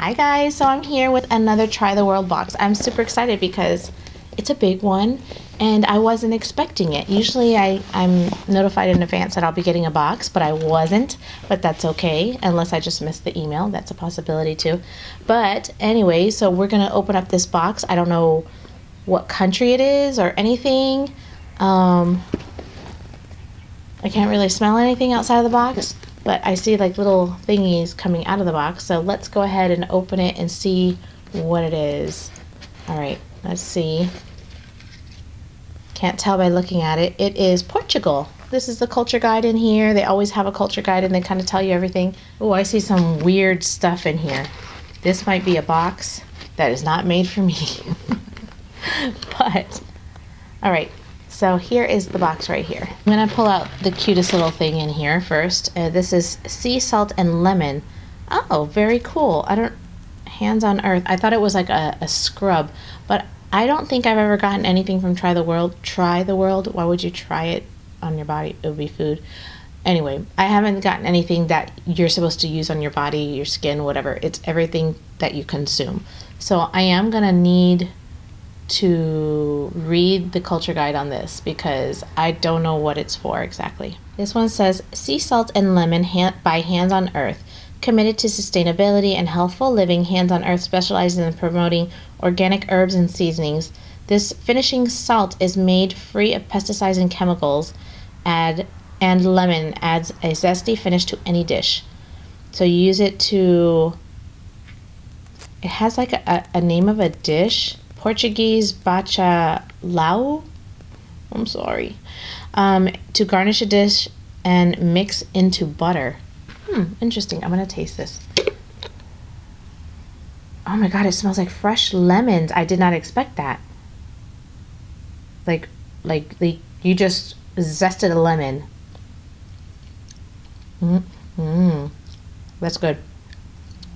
Hi guys, so I'm here with another Try the World box. I'm super excited because it's a big one and I wasn't expecting it. Usually I, I'm notified in advance that I'll be getting a box, but I wasn't, but that's okay, unless I just missed the email. That's a possibility too. But anyway, so we're gonna open up this box. I don't know what country it is or anything. Um, I can't really smell anything outside of the box but I see like little thingies coming out of the box. So let's go ahead and open it and see what it is. All right, let's see. Can't tell by looking at it. It is Portugal. This is the culture guide in here. They always have a culture guide and they kind of tell you everything. Oh, I see some weird stuff in here. This might be a box that is not made for me. but, all right, so here is the box right here. I'm gonna pull out the cutest little thing in here first. Uh, this is sea salt and lemon. Oh, very cool. I don't, hands on earth. I thought it was like a, a scrub, but I don't think I've ever gotten anything from Try the World. Try the World, why would you try it on your body? It would be food. Anyway, I haven't gotten anything that you're supposed to use on your body, your skin, whatever. It's everything that you consume. So I am gonna need to read the culture guide on this because I don't know what it's for exactly. This one says Sea Salt and Lemon by Hands on Earth. Committed to sustainability and healthful living, Hands on Earth specializes in promoting organic herbs and seasonings. This finishing salt is made free of pesticides and chemicals, add, and lemon adds a zesty finish to any dish. So you use it to. It has like a, a name of a dish Portuguese bacalhau. I'm sorry. Um, to garnish a dish and mix into butter. Hmm, interesting. I'm going to taste this. Oh my god, it smells like fresh lemons. I did not expect that. Like, like, like you just zested a lemon. Mmm. Mm. That's good.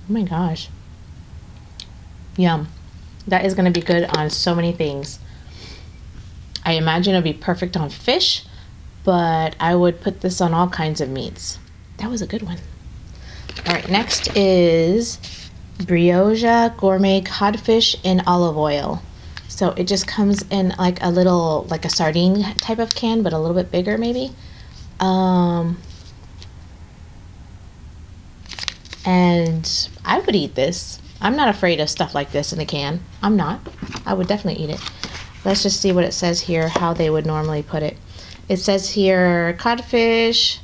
Oh my gosh. Yum. That is going to be good on so many things. I imagine it'll be perfect on fish, but I would put this on all kinds of meats. That was a good one. All right, next is Briosa Gourmet Codfish in Olive Oil. So it just comes in like a little, like a sardine type of can, but a little bit bigger maybe. Um, and I would eat this. I'm not afraid of stuff like this in a can. I'm not. I would definitely eat it. Let's just see what it says here, how they would normally put it. It says here codfish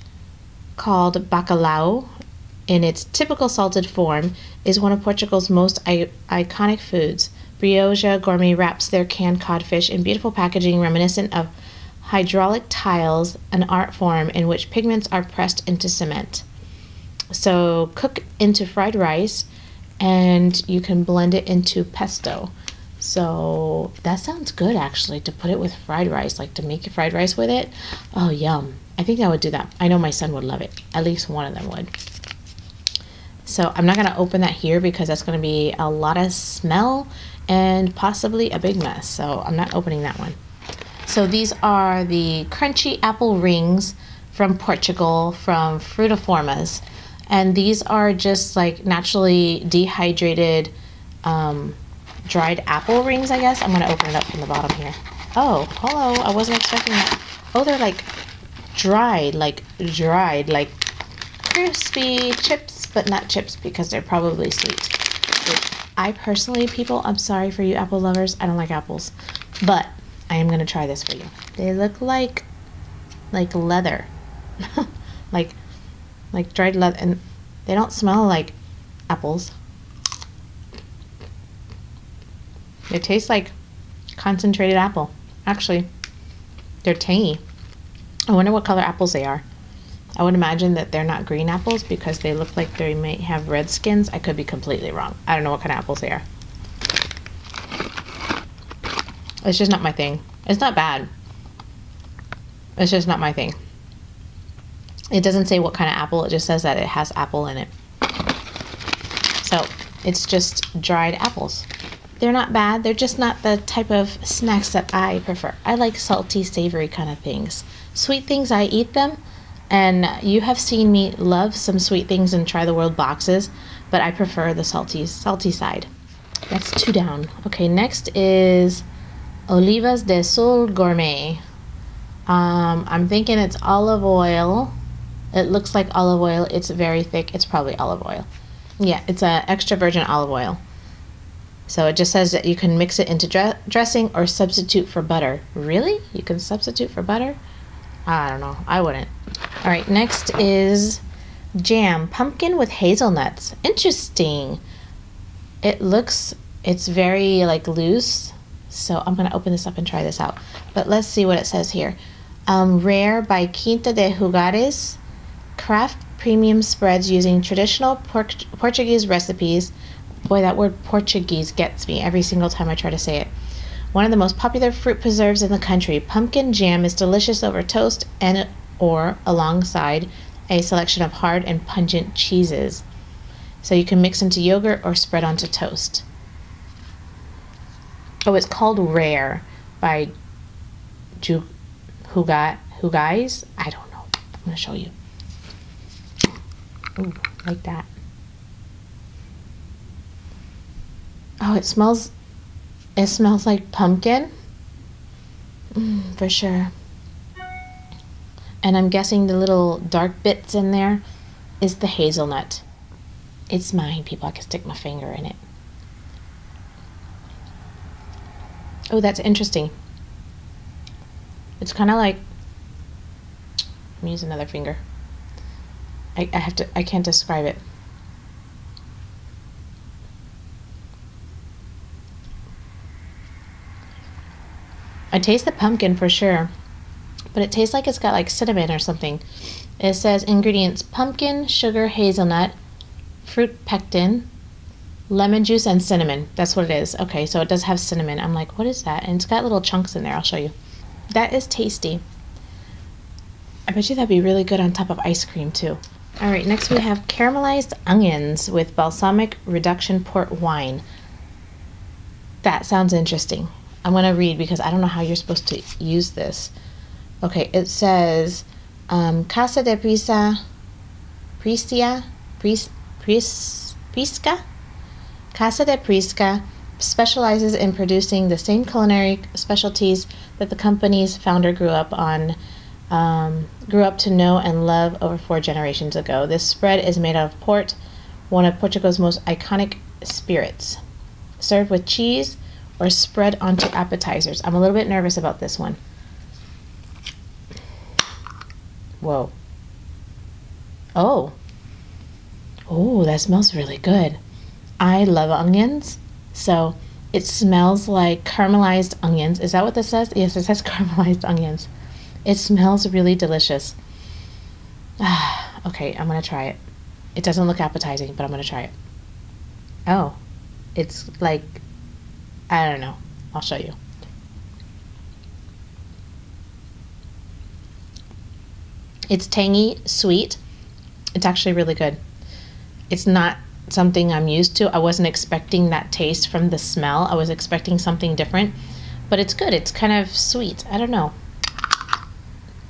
called bacalhau in its typical salted form is one of Portugal's most iconic foods. Briosa Gourmet wraps their canned codfish in beautiful packaging reminiscent of hydraulic tiles, an art form in which pigments are pressed into cement. So cook into fried rice and you can blend it into pesto. So that sounds good actually to put it with fried rice, like to make fried rice with it. Oh, yum. I think I would do that. I know my son would love it. At least one of them would. So I'm not going to open that here because that's going to be a lot of smell and possibly a big mess. So I'm not opening that one. So these are the crunchy apple rings from Portugal from Frutiformas and these are just like naturally dehydrated um, dried apple rings I guess. I'm gonna open it up from the bottom here. Oh hello. I wasn't expecting that. Oh they're like dried like dried like crispy chips but not chips because they're probably sweet. I personally people I'm sorry for you apple lovers. I don't like apples. But I am gonna try this for you. They look like like leather. Like like dried leather, and they don't smell like apples. They taste like concentrated apple. Actually, they're tangy. I wonder what color apples they are. I would imagine that they're not green apples because they look like they might have red skins. I could be completely wrong. I don't know what kind of apples they are. It's just not my thing. It's not bad. It's just not my thing. It doesn't say what kind of apple, it just says that it has apple in it. So it's just dried apples. They're not bad, they're just not the type of snacks that I prefer. I like salty, savory kind of things. Sweet things, I eat them, And you have seen me love some sweet things and try the world boxes, but I prefer the salty, salty side. That's two down. Okay, next is Olivas de Sol Gourmet. Um, I'm thinking it's olive oil. It looks like olive oil. It's very thick. It's probably olive oil. Yeah, it's a extra virgin olive oil. So it just says that you can mix it into dre dressing or substitute for butter. Really? You can substitute for butter? I don't know. I wouldn't. All right, next is jam, pumpkin with hazelnuts. Interesting. It looks, it's very like loose. So I'm going to open this up and try this out. But let's see what it says here. Um, rare by Quinta de Jugares. Craft premium spreads using traditional Portuguese recipes. Boy, that word Portuguese gets me every single time I try to say it. One of the most popular fruit preserves in the country, pumpkin jam is delicious over toast and or alongside a selection of hard and pungent cheeses. So you can mix into yogurt or spread onto toast. Oh, it's called Rare by Ju Huga Hugais. I don't know. I'm gonna show you. Ooh, like that. Oh, it smells it smells like pumpkin. Mm, for sure. And I'm guessing the little dark bits in there is the hazelnut. It's mine, people. I can stick my finger in it. Oh, that's interesting. It's kind of like. Let me use another finger. I, I have to. I can't describe it. I taste the pumpkin for sure, but it tastes like it's got like cinnamon or something. It says ingredients pumpkin, sugar, hazelnut, fruit pectin, lemon juice, and cinnamon. That's what it is. Okay, so it does have cinnamon. I'm like, what is that? And it's got little chunks in there. I'll show you. That is tasty. I bet you that'd be really good on top of ice cream too. All right, next we have caramelized onions with balsamic reduction port wine. That sounds interesting. I'm going to read because I don't know how you're supposed to use this. Okay, it says um, Casa de Prisa, Pristia, Pris, Pris, Prisca? Casa de Prisca specializes in producing the same culinary specialties that the company's founder grew up on, um, grew up to know and love over four generations ago. This spread is made out of port, one of Portugal's most iconic spirits. Served with cheese, or spread onto appetizers. I'm a little bit nervous about this one. Whoa. Oh. Oh, that smells really good. I love onions, so it smells like caramelized onions. Is that what this says? Yes, it says caramelized onions. It smells really delicious. Okay, I'm gonna try it. It doesn't look appetizing, but I'm gonna try it. Oh, it's like I don't know. I'll show you. It's tangy, sweet. It's actually really good. It's not something I'm used to. I wasn't expecting that taste from the smell. I was expecting something different, but it's good. It's kind of sweet. I don't know.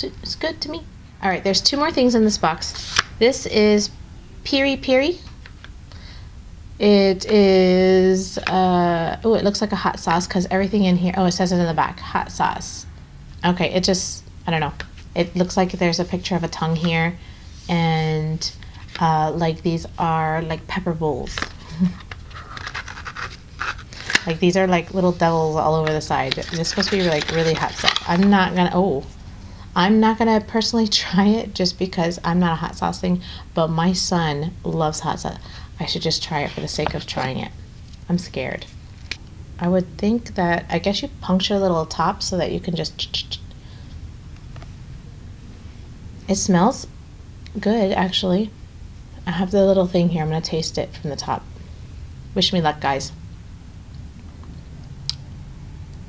It's good to me. All right, there's two more things in this box. This is Piri Piri it is, uh, oh, it looks like a hot sauce because everything in here, oh, it says it in the back, hot sauce. Okay, it just, I don't know. It looks like there's a picture of a tongue here and uh, like these are like pepper bowls. like these are like little devils all over the side. It's supposed to be like really hot stuff. I'm not gonna, oh, I'm not gonna personally try it just because I'm not a hot sauce thing, but my son loves hot sauce. I should just try it for the sake of trying it. I'm scared. I would think that, I guess you puncture a little top so that you can just... It smells good, actually. I have the little thing here. I'm going to taste it from the top. Wish me luck, guys.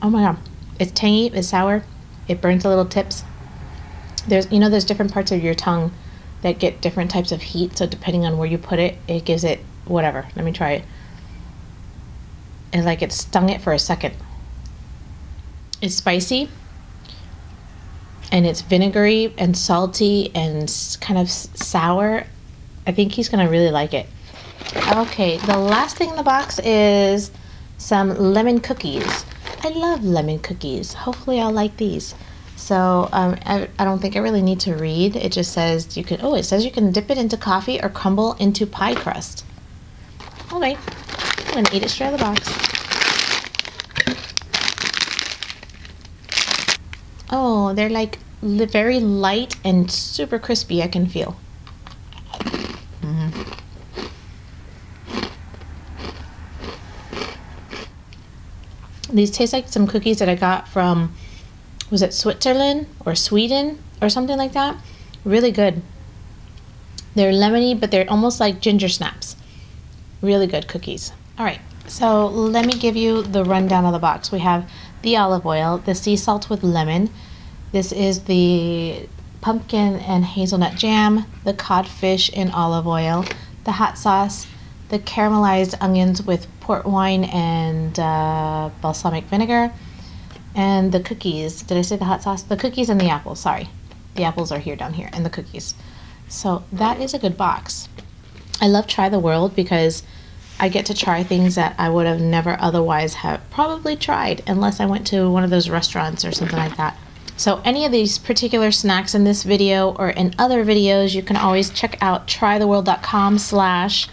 Oh my god. It's tangy, it's sour, it burns the little tips. There's, you know, there's different parts of your tongue that get different types of heat. So depending on where you put it, it gives it whatever. Let me try it. And like it stung it for a second. It's spicy. and it's vinegary and salty and kind of sour. I think he's to really like it. Okay, the last thing in the box is some lemon cookies. I love lemon cookies. Hopefully I'll like these. So um, I, I don't think I really need to read. It just says you can, oh, it says you can dip it into coffee or crumble into pie crust. Right, I'm gonna eat it straight out of the box. Oh, they're like very light and super crispy, I can feel. Mm -hmm. These taste like some cookies that I got from, was it Switzerland or Sweden or something like that? Really good. They're lemony, but they're almost like ginger snaps. Really good cookies. All right, so let me give you the rundown of the box. We have the olive oil, the sea salt with lemon. This is the pumpkin and hazelnut jam, the codfish in olive oil, the hot sauce, the caramelized onions with port wine and uh, balsamic vinegar, and the cookies. Did I say the hot sauce? The cookies and the apples, sorry. The apples are here down here, and the cookies. So that is a good box. I love Try the World because I get to try things that I would have never otherwise have probably tried unless I went to one of those restaurants or something like that. So any of these particular snacks in this video or in other videos, you can always check out trytheworld.com slash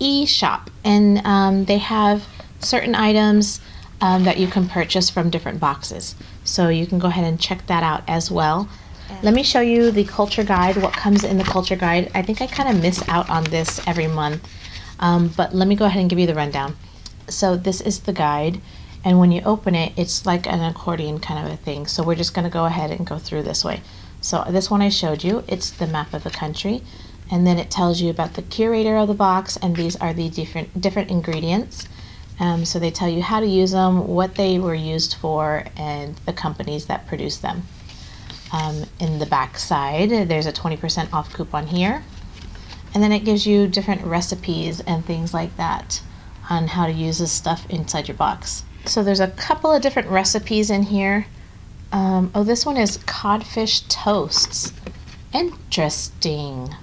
e-shop. And um, they have certain items um, that you can purchase from different boxes. So you can go ahead and check that out as well. Let me show you the culture guide, what comes in the culture guide. I think I kind of miss out on this every month. Um, but let me go ahead and give you the rundown. So this is the guide and when you open it it's like an accordion kind of a thing so we're just going to go ahead and go through this way so this one I showed you it's the map of the country and then it tells you about the curator of the box and these are the different different ingredients um, so they tell you how to use them what they were used for and the companies that produce them um, in the back side there's a 20% off coupon here and then it gives you different recipes and things like that on how to use this stuff inside your box. So there's a couple of different recipes in here. Um, oh, this one is codfish toasts. Interesting.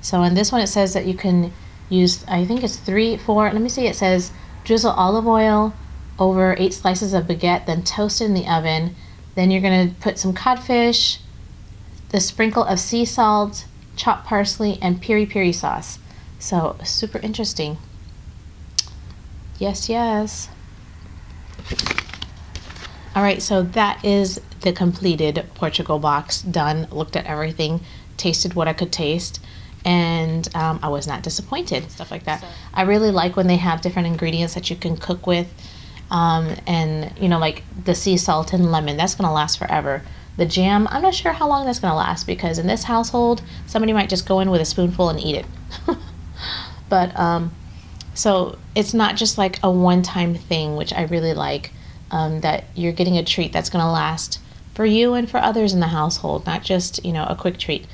So in this one it says that you can use, I think it's three, four, let me see, it says drizzle olive oil over eight slices of baguette, then toast it in the oven. Then you're going to put some codfish, the sprinkle of sea salt, chopped parsley, and piri piri sauce. So super interesting. Yes, yes. All right, so that is the completed Portugal box done. Looked at everything, tasted what I could taste, and um, I was not disappointed. Stuff like that. So. I really like when they have different ingredients that you can cook with, um, and you know, like the sea salt and lemon. That's gonna last forever. The jam, I'm not sure how long that's gonna last because in this household, somebody might just go in with a spoonful and eat it. but um, so it's not just like a one time thing, which I really like, um, that you're getting a treat that's going to last for you and for others in the household, not just, you know, a quick treat.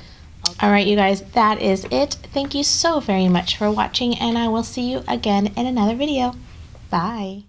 All right, you guys, that is it. Thank you so very much for watching, and I will see you again in another video. Bye.